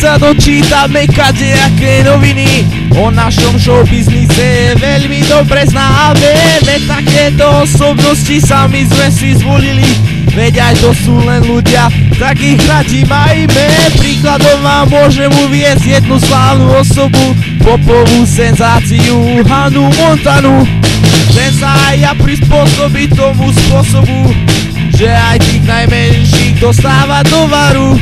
sa dočítame kadejaké noviny. O našom showbiznise veľmi dobre známe. Takéto osobnosti sami sme si zvolili. Veď aj to sú len ľudia, tak ich radi majme. Príkladom vám môžem uviezť jednu slávnu osobu Popovú senzáciu Hanu Montanu. Ten sa aj ja prispôsobí tomu spôsobu že aj tých najmenších dostáva do varu.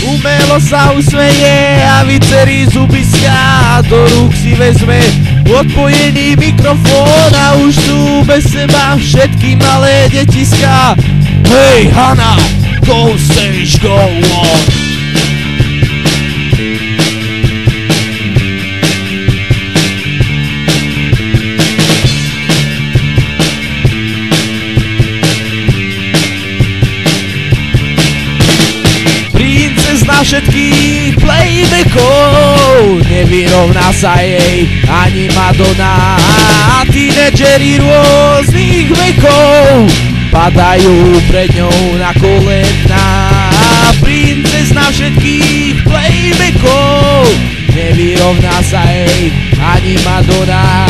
Umelo sa usmeje a vycerí zuby a do rúk si vezme odpojený mikrofón a už sú bez seba všetky malé detiská Hej Hanna, go stage, go on Nevyrovná sa jej ani Madonna. A tínedžeri rôznych vekov Padajú pred ňou na kolena. Princezna všetkých playbackov Nevyrovná sa jej ani Madonna.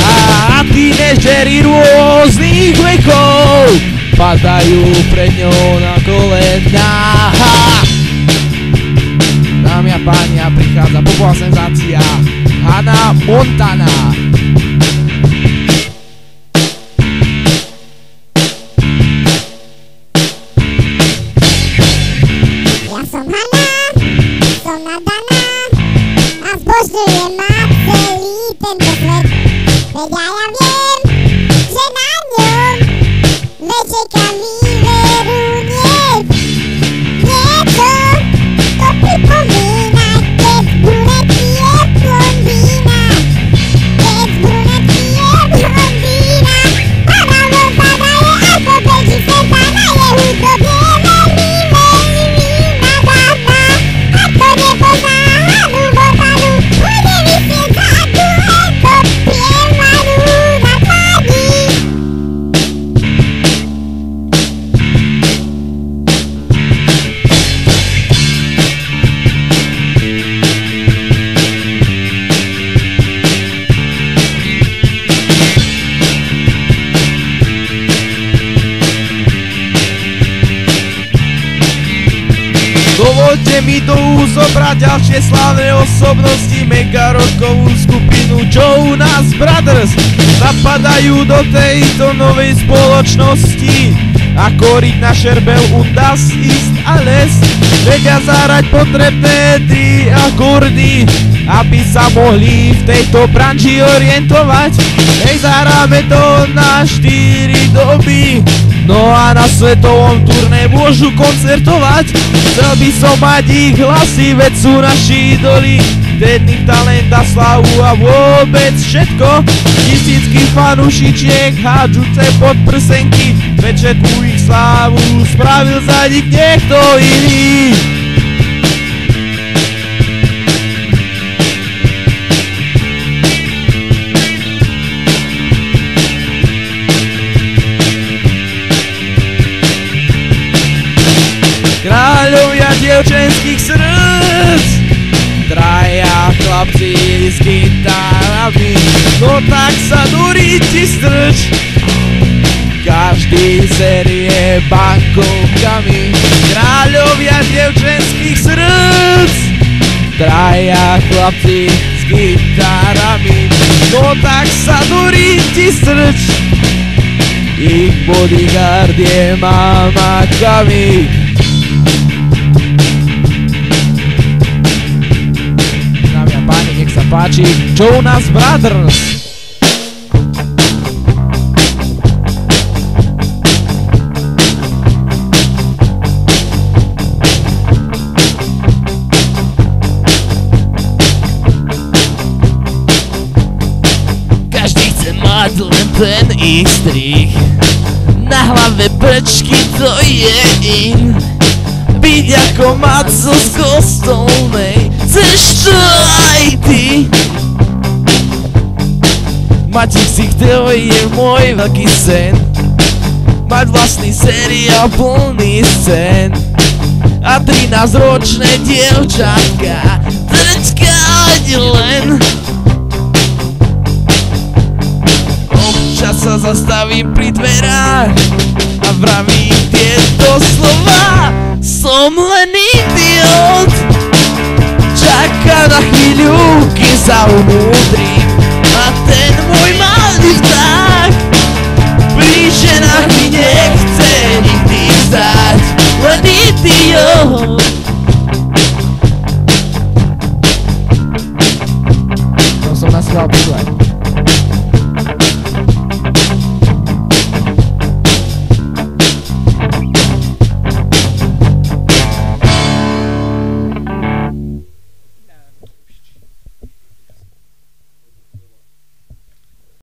A tínedžeri rôznych vekov Padajú pred ňou na kolena Dámy a páni, a prichádza popová senzácia Hannah Montana. Ja som Hanna, som nadaná a zbožňujem ma celý tento svet. Veď ja, Dovolte mi do zobrať ďalšie slávne osobnosti Megarockovú skupinu Jonas Brothers. Zapadajú do tejto novej spoločnosti. Ako ryť na šerbel und das ist alles Vedia zahrať potrebné tri akordy Aby sa mohli v tejto branži orientovať. Hej, zahráme to na štyri doby No a na svetovom turné môžu koncertovať. Chcel by som mať ich hlasy, veď sú naši idoli ich talent a slavu a vôbec všetko. Tisícky fanúšičiek hádžuce pod prsenky. Všetku ich slávu spravil za nich niekto iný dievčenských srdc. Traja chlapci s gitarami. No tak sa do ríti strč. Každý série bankovkami. Kráľovia dievčenských srdc. Traja chlapci s gitarami. No tak sa do ríti strč. Ich bodyguard je mama Kamik páči Jonas Brothers mať len ten ich Na hlave brčky to je in. Byť ako maco z kostolnej. Chceš to Mať ich to je môj veľký sen. Mať vlastný seriál plný scén. A 13 ročné dievčatka počkať len. Občas sa zastavím pri dverách A vravím tieto slova. Som len idiot. Čaká na chvíľu, kým sa umúdri